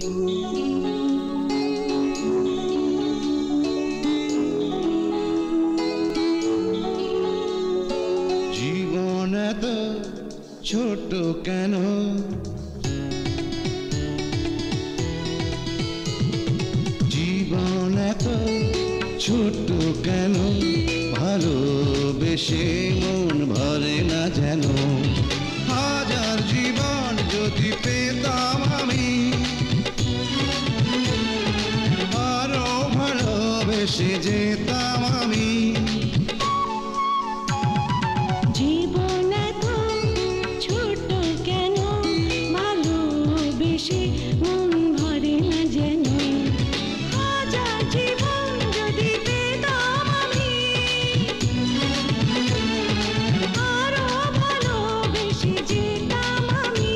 জীবন এত ছোট কেন? জীবন এত ছোট কেন? ভালোবেসে মন ভরে ভালোবেসে যেতাম আমি। জীবন এত ছোট কেন? ভালোবেসে মন ভরে না যেন। হাজার জীবন যদি পেতাম আমি আরও ভালোবেসে যেতাম আমি।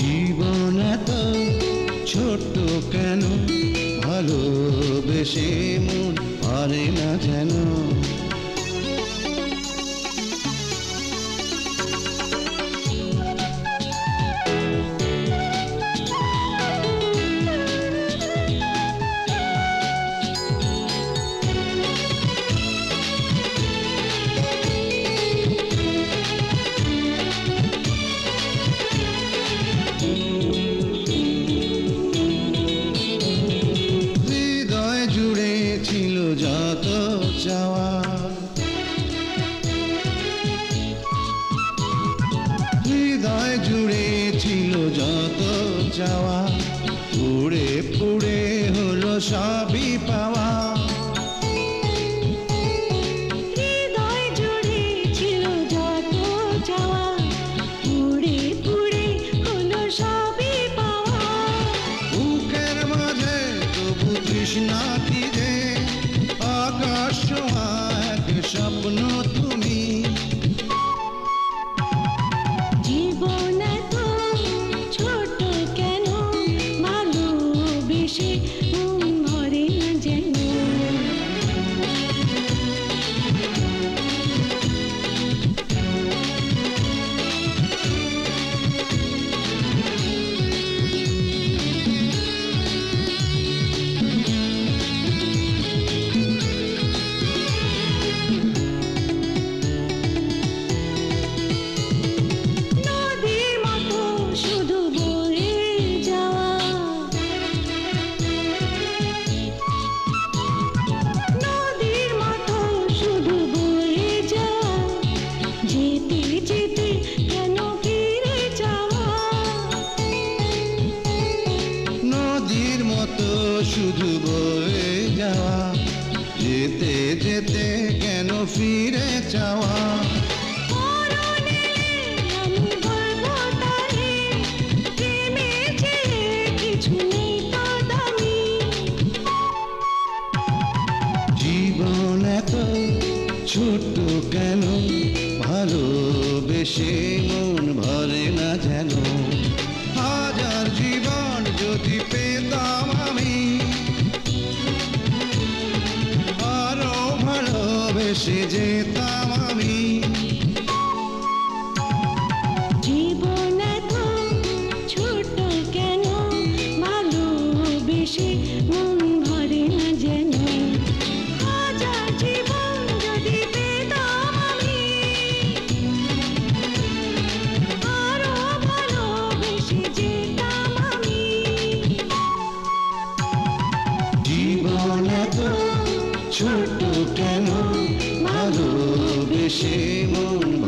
জীবন এত ছোট্ট কেন? ভালোবেসে মন পারে না যেন। হৃদয় জুড়ে ছিল যত চাওয়া পুড়ে পুড়ে হলো সবই পাওয়া। তৃষ্ণা যে আকাশ এক স্বপ্ন শুধু বয়ে যাওয়া যেতে যেতে কেন ফিরে যাওয়া মরণে আমি বলব তারে প্রেমে যে কিছু নেই তো দামি। জীবন এত ছোট্ট কেন ভালোবেসে মন ভালোবেসে যেতাম আমি। জীবন ছোট কেন? ভালোবেসে মন ভরে না যেন। হাজার জীবন ভালোবেসে মন ভরে